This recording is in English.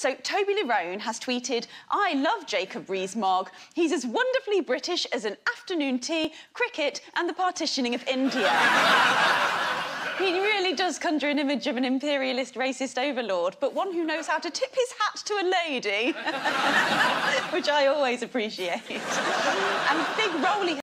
So Toby Lerone has tweeted, I love Jacob Rees-Mogg. He's as wonderfully British as an afternoon tea, cricket and the partitioning of India. He really does conjure an image of an imperialist, racist overlord, but one who knows how to tip his hat to a lady, which I always appreciate. and Big Roly